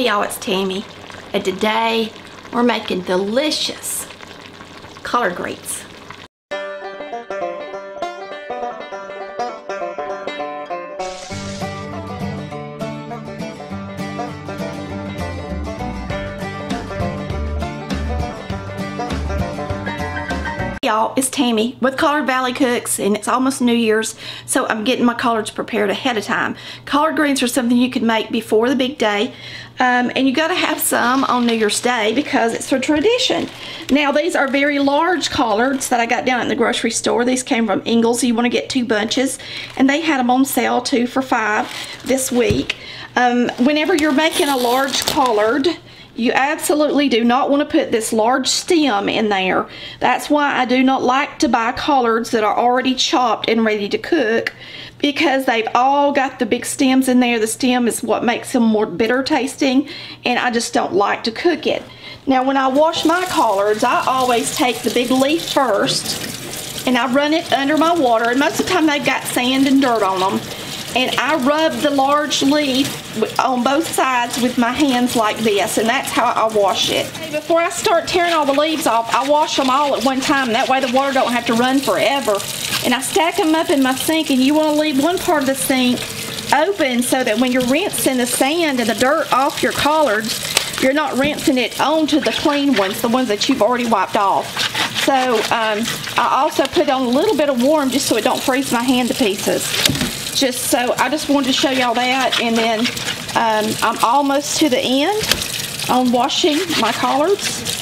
Hey y'all, it's Tammy. And today we're making delicious collard greens. Y'all, it's Tammy with Collard Valley Cooks and it's almost New Year's so I'm getting my collards prepared ahead of time. Collard greens are something you can make before the big day um, and you got to have some on New Year's Day because it's a tradition. Now these are very large collards that I got down at the grocery store. These came from Ingles. You want to get two bunches and they had them on sale two for five this week. Um, whenever you're making a large collard, you absolutely do not want to put this large stem in there. That's why I do not like to buy collards that are already chopped and ready to cook because they've all got the big stems in there. The stem is what makes them more bitter tasting and I just don't like to cook it. Now when I wash my collards, I always take the big leaf first and I run it under my water and most of the time they've got sand and dirt on them and I rub the large leaf on both sides with my hands like this and that's how I wash it. Before I start tearing all the leaves off I wash them all at one time that way the water don't have to run forever and I stack them up in my sink and you want to leave one part of the sink open so that when you're rinsing the sand and the dirt off your collards you're not rinsing it onto the clean ones the ones that you've already wiped off. So um, I also put on a little bit of warm just so it don't freeze my hand to pieces just so I just wanted to show y'all that and then um, I'm almost to the end on washing my collards.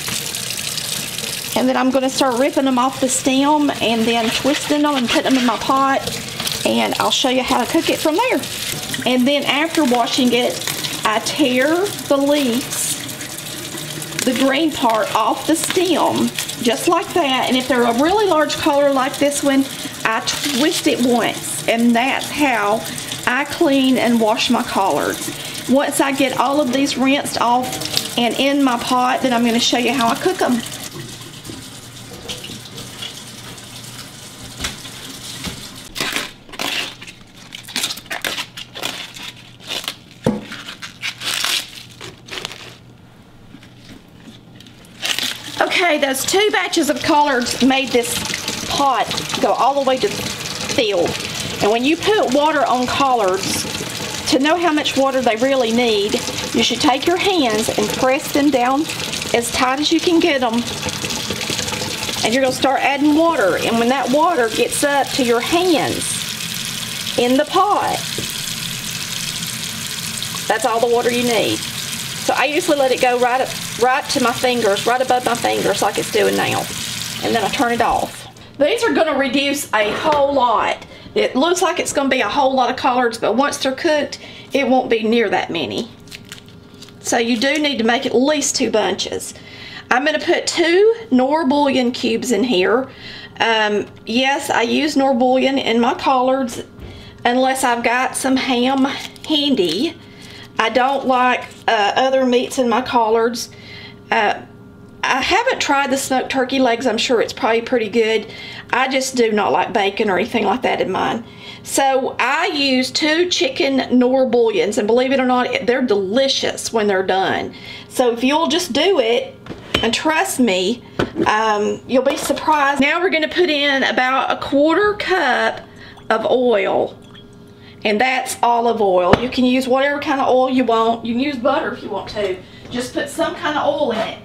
And then I'm going to start ripping them off the stem and then twisting them and putting them in my pot and I'll show you how to cook it from there. And then after washing it I tear the leaves the green part off the stem just like that. And if they're a really large color like this one I twist it once and that's how I clean and wash my collards. Once I get all of these rinsed off and in my pot, then I'm going to show you how I cook them. Okay, those two batches of collards made this pot go all the way to field. And when you put water on collards, to know how much water they really need, you should take your hands and press them down as tight as you can get them. And you're going to start adding water. And when that water gets up to your hands in the pot, that's all the water you need. So I usually let it go right up, right to my fingers, right above my fingers like it's doing now. And then I turn it off. These are going to reduce a whole lot. It looks like it's going to be a whole lot of collards, but once they're cooked, it won't be near that many. So you do need to make at least two bunches. I'm going to put two bouillon cubes in here. Um, yes, I use bouillon in my collards unless I've got some ham handy. I don't like uh, other meats in my collards. Uh, I haven't tried the smoked turkey legs. I'm sure it's probably pretty good. I just do not like bacon or anything like that in mine. So I use two chicken Knorr bouillons and believe it or not, they're delicious when they're done. So if you'll just do it and trust me, um, you'll be surprised. Now we're gonna put in about a quarter cup of oil and that's olive oil. You can use whatever kind of oil you want. You can use butter if you want to. Just put some kind of oil in it.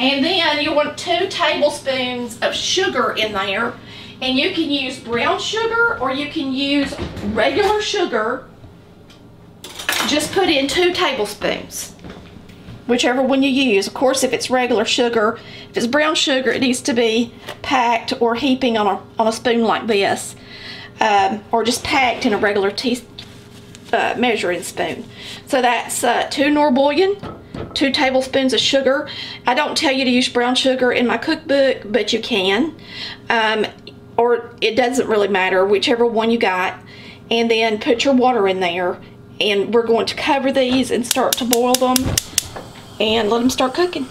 And then you want two tablespoons of sugar in there. And you can use brown sugar or you can use regular sugar. Just put in two tablespoons. Whichever one you use. Of course, if it's regular sugar, if it's brown sugar, it needs to be packed or heaping on a, on a spoon like this. Um, or just packed in a regular tea, uh, measuring spoon. So that's uh, two bouillon, two tablespoons of sugar. I don't tell you to use brown sugar in my cookbook, but you can. Um, or it doesn't really matter, whichever one you got. And then put your water in there. And we're going to cover these and start to boil them and let them start cooking.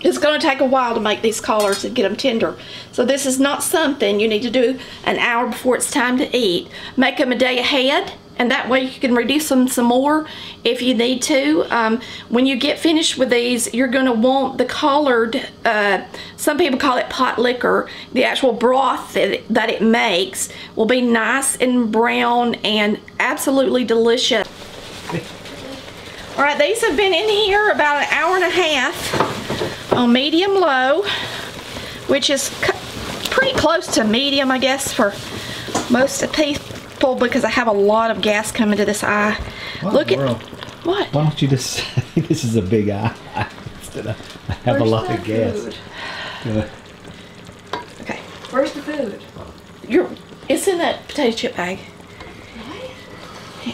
It's going to take a while to make these collars and get them tender. So this is not something you need to do an hour before it's time to eat. Make them a day ahead and that way you can reduce them some more if you need to. Um, when you get finished with these, you're going to want the collard, uh, some people call it pot liquor, the actual broth that it, that it makes will be nice and brown and absolutely delicious. All right, these have been in here about an hour and a half on medium low, which is pretty close to medium, I guess, for most of people because I have a lot of gas coming to this eye. What Look at world? what? Why don't you just say this is a big eye instead of I have Where's a lot my of gas. food? Good. Okay, Where's the food? you're. It's in that potato chip bag.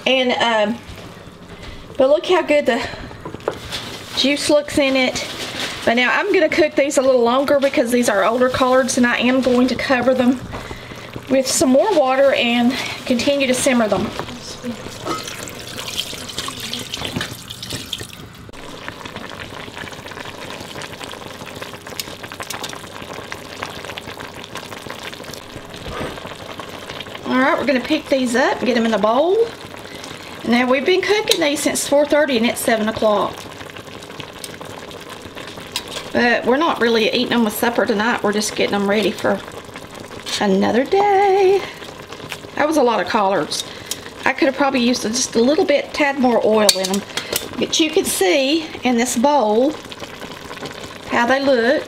And um, but look how good the juice looks in it. But now I'm gonna cook these a little longer because these are older collards and I am going to cover them with some more water and continue to simmer them. All right, we're gonna pick these up and get them in a bowl. Now we've been cooking these since 4.30 and it's 7 o'clock. But we're not really eating them with supper tonight. We're just getting them ready for another day. That was a lot of collards. I could have probably used just a little bit, tad more oil in them. But you can see in this bowl how they look.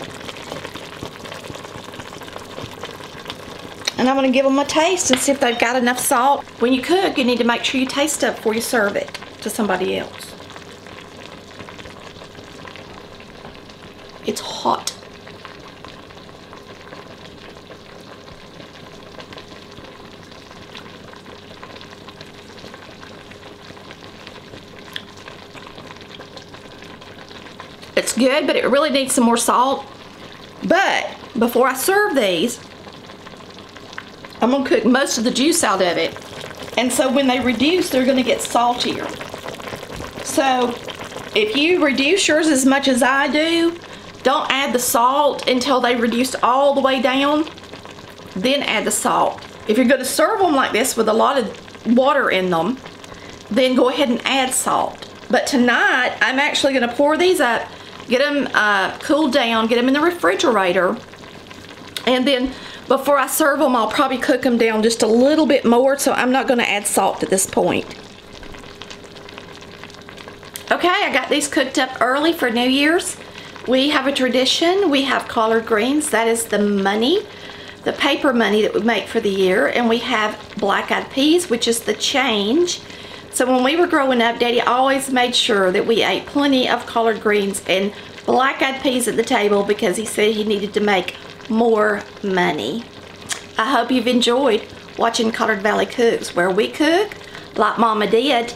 And I'm going to give them a taste and see if they've got enough salt. When you cook, you need to make sure you taste it before you serve it to somebody else. It's hot. It's good, but it really needs some more salt. But before I serve these, I'm gonna cook most of the juice out of it. And so when they reduce, they're gonna get saltier. So if you reduce yours as much as I do, don't add the salt until they reduce all the way down, then add the salt. If you're gonna serve them like this with a lot of water in them, then go ahead and add salt. But tonight, I'm actually gonna pour these up, get them uh, cooled down, get them in the refrigerator, and then before I serve them, I'll probably cook them down just a little bit more, so I'm not gonna add salt at this point. Okay, I got these cooked up early for New Year's. We have a tradition. We have collard greens. That is the money, the paper money that we make for the year. And we have black-eyed peas, which is the change. So when we were growing up, Daddy always made sure that we ate plenty of collard greens and black-eyed peas at the table because he said he needed to make more money. I hope you've enjoyed watching Collard Valley Cooks, where we cook like Mama did.